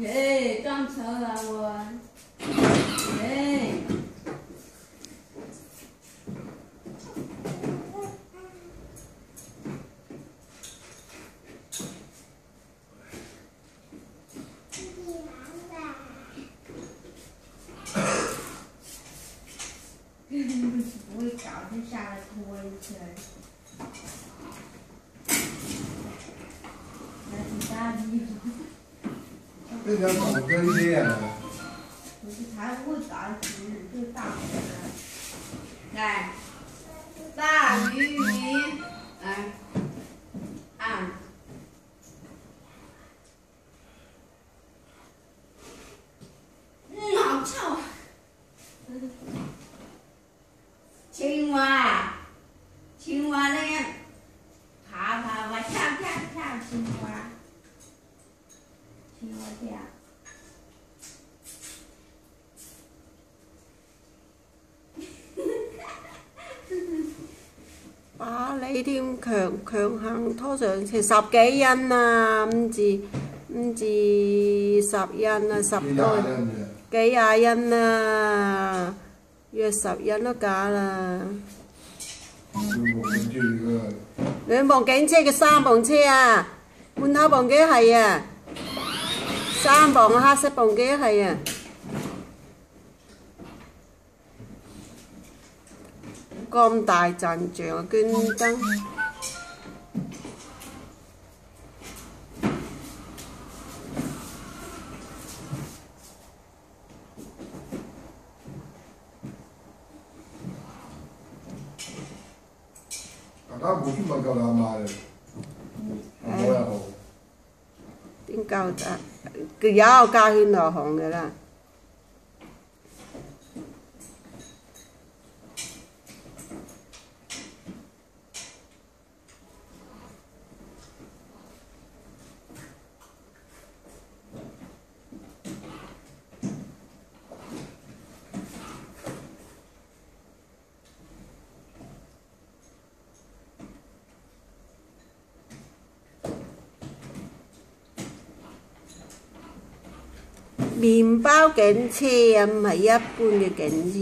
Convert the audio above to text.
耶，撞车了我！耶！不会搞就下来拖一圈。来，你大衣服。这条狗跟练了。不是才不会打死，就大鱼。来，大鱼鱼，来，按。嗯，好臭。青蛙，青蛙那样青蛙跳。啊！你添強強行拖上成十幾人啊，五至五至十人啊，十多幾廿人啊，約十人都假啦。兩磅警車嘅三磅車啊，換頭磅幾係啊？三磅啊，黑色磅幾係啊？咁大陣仗啊，捐燈。大家冇專門夠膽買嘅，冇又好。點夠得？佢有家圈落行嘅啦。面包警车啊，唔系一般嘅警车。